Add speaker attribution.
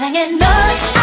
Speaker 1: 사랑해 널